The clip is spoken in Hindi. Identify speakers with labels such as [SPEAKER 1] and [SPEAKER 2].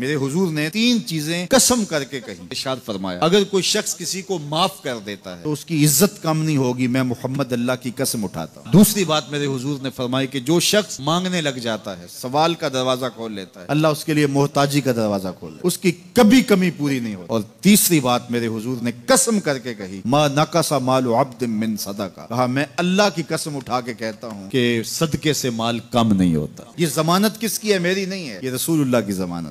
[SPEAKER 1] मेरे हुजूर ने तीन चीज़ें कसम करके कही। इशाद फरमाया, अगर कोई शख्स किसी को माफ़ कर देता है तो उसकी इज़्ज़त कम नहीं होगी, मैं मोहम्मद अल्लाह की कसम उठाता हूँ। दूसरी बात मेरे हुजूर ने फरमाई कि जो शख्स मांगने लग जाता है, सवाल का दरवाज़ा खोल लेता है, अल्लाह उसके लिए मोहताजी का दरवाज़ा खोल उसकी कभी कमी पूरी नहीं होती। और तीसरी बात मेरे हुजूर ने कसम करके कही, माँ नकासा माल अब्द मिन सदा का कहा, मैं अल्लाह की कसम उठा के कहता हूँ कि सदके से माल कम नहीं होता। ये जमानत किसकी है? मेरी नहीं है। ये रसूल की जमानत।